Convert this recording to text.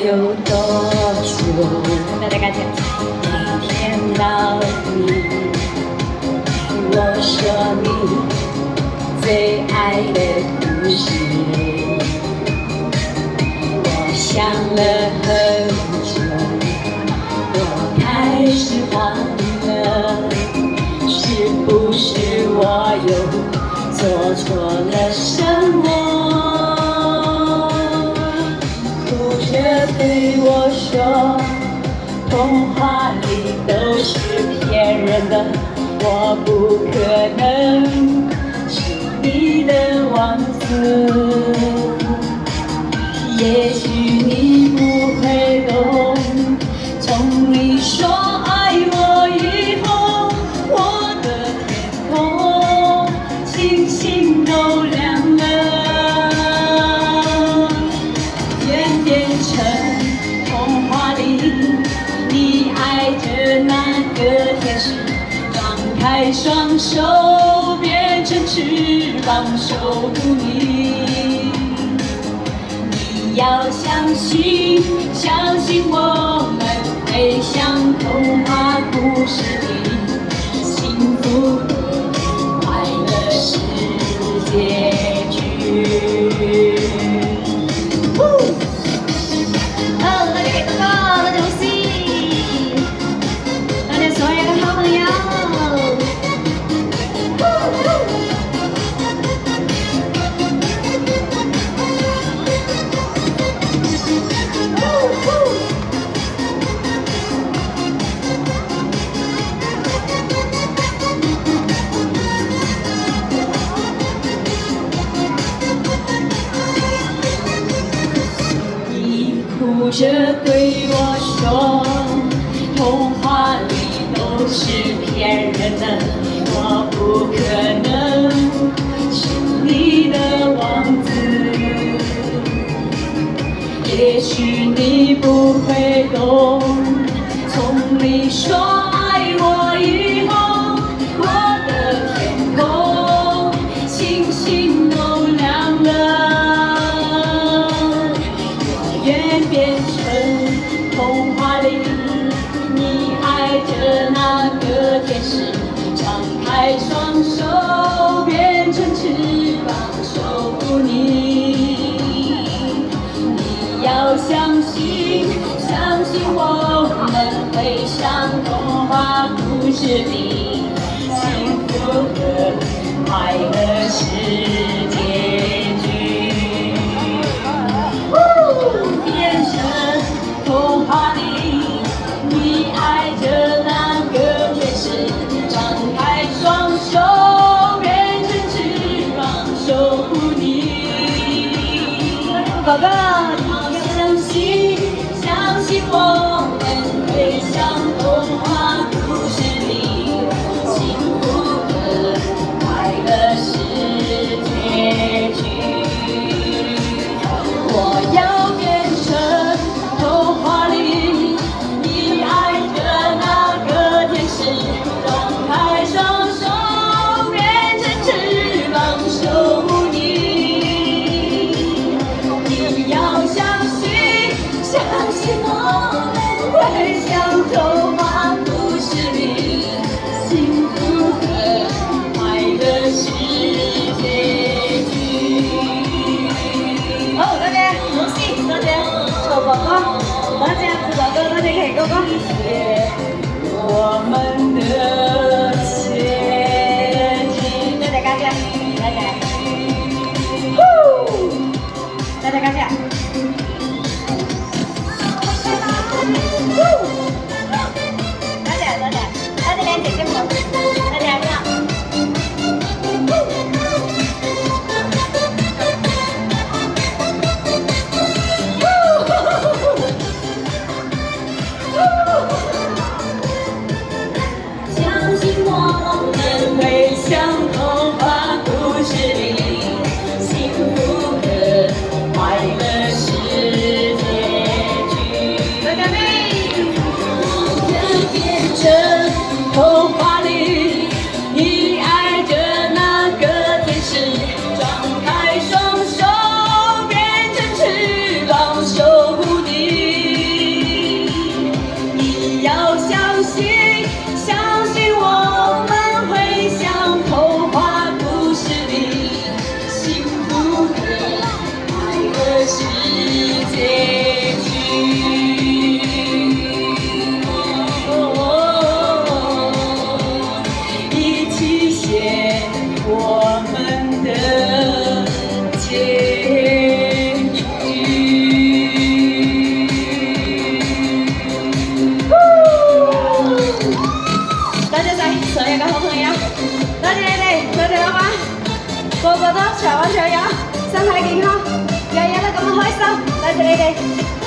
有多久，大家每天到你，我说你最爱的故事。我想了很久，我开始慌了，是不是我又做错了什？童话里都是骗人的我不可能是你的王子。也许放手不离。你要相信相信我们会像童话故事里笑着对我说，童话里都是骗人的，我不可能。天使，张开双手变成翅膀守护你，你要相信相信我们会像童话故事里幸福和快乐是。宝贝你要相信相信我。海上头发不是你幸福和快乐是结局想。Đây, chị.